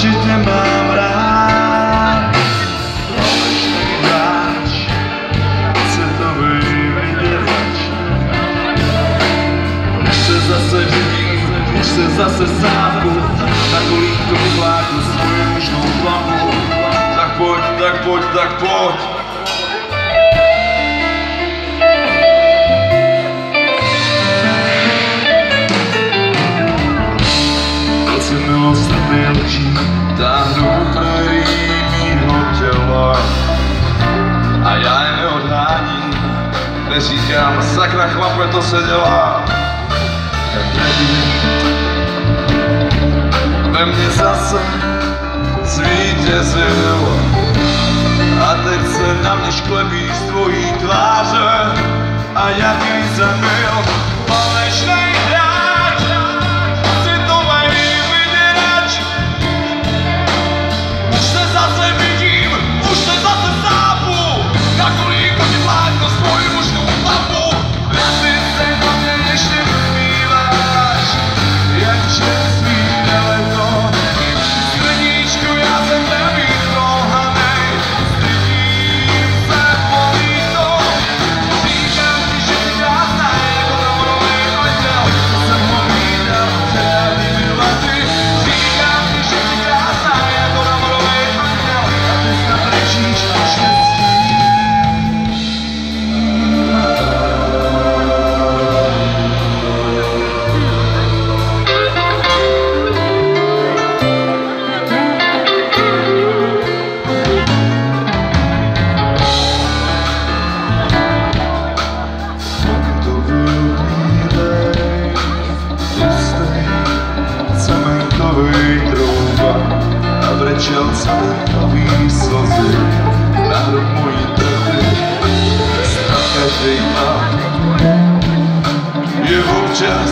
řešit mám rád. Proč tak dáš, to. Už se zase vidím, už se zase sáku, na kolínko vládu svoji mužnou hlavu. Tak pojď, tak pojď, tak pojď. a říkám, sakra chlape, to se dělá. Ve mně zase zvítězil a teď se na mě šklepí z tvojí tváře a jaký jsem byl, ale smutkowi sozy Naród mojej taty Strach każdej ma Nie wówczas